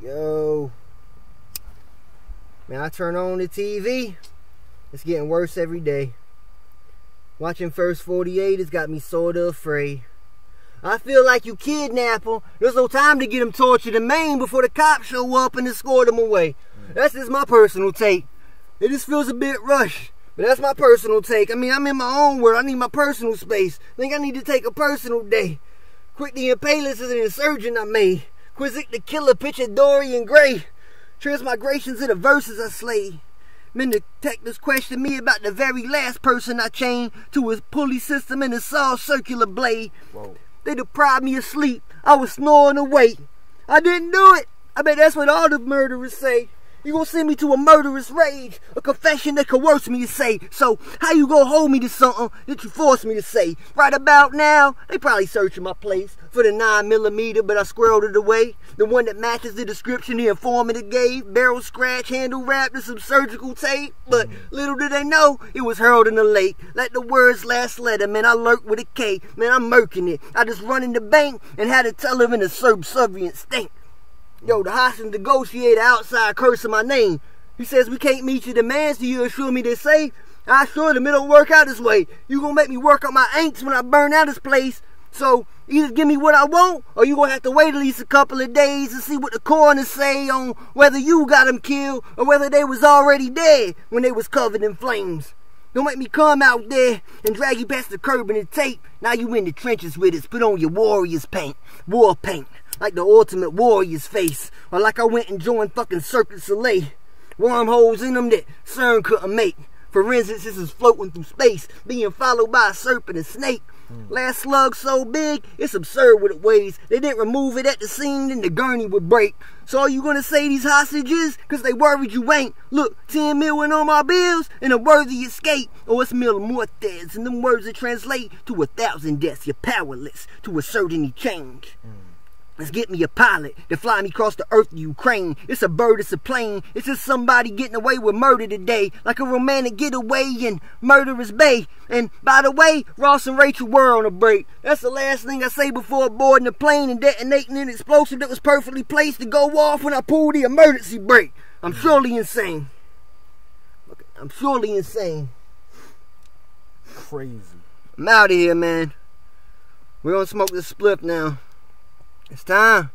Yo. Man, I turn on the TV. It's getting worse every day. Watching First 48 has got me sorta afraid. I feel like you kidnap him. There's no time to get him tortured in Maine before the cops show up and escort him away. That's just my personal take. It just feels a bit rushed. But that's my personal take. I mean, I'm in my own world. I need my personal space. I think I need to take a personal day. Kwick the Impaler is an insurgent I made. Quizzic the killer, picture Dorian Gray. Transmigrations of the verses I slay. Men detectives question me about the very last person I chained to his pulley system and a saw circular blade. Whoa. They deprived me of sleep. I was snoring awake. I didn't do it. I bet that's what all the murderers say. You gonna send me to a murderous rage, a confession that coerced me to say. So how you gonna hold me to something that you forced me to say? Right about now, they probably searching my place for the nine millimeter, but I squirreled it away. The one that matches the description the informant gave. Barrel scratch, handle wrapped in some surgical tape. But little did they know it was hurled in the lake. Like the words last letter, man, I lurk with a K. Man, I'm murking it. I just run in the bank and had to tell him in a subservient state. Yo, the hostage negotiator outside cursing my name. He says we can't meet your demands. Do you assure me they're safe? I assure them it don't work out this way. You gonna make me work on my ain'ts when I burn out this place. So either give me what I want, or you gonna have to wait at least a couple of days to see what the coroner say on whether you got them killed or whether they was already dead when they was covered in flames. Don't make me come out there and drag you past the curb and the tape. Now you in the trenches with us. Put on your warrior's paint, war paint, like the ultimate warrior's face, or like I went and joined fucking Cirque Soleil. Wormholes in them that CERN couldn't make. For instance, this is floating through space, being followed by a serpent and snake. Hmm. Last slug so big, it's absurd what it weighs. They didn't remove it at the scene, then the gurney would break. So are you gonna say these hostages? Cause they worried you ain't. Look, 10 million on my bills and a worthy escape. Or it's mil mortes, and them words that translate to a thousand deaths. You're powerless to assert any change. Hmm. Let's get me a pilot to fly me across the earth to Ukraine. It's a bird, it's a plane. It's just somebody getting away with murder today. Like a romantic getaway in Murderous Bay. And by the way, Ross and Rachel were on a break. That's the last thing I say before boarding the plane and detonating an explosive that was perfectly placed to go off when I pulled the emergency brake. I'm surely insane. I'm surely insane. Crazy. I'm out of here, man. We're gonna smoke this spliff now. It's time.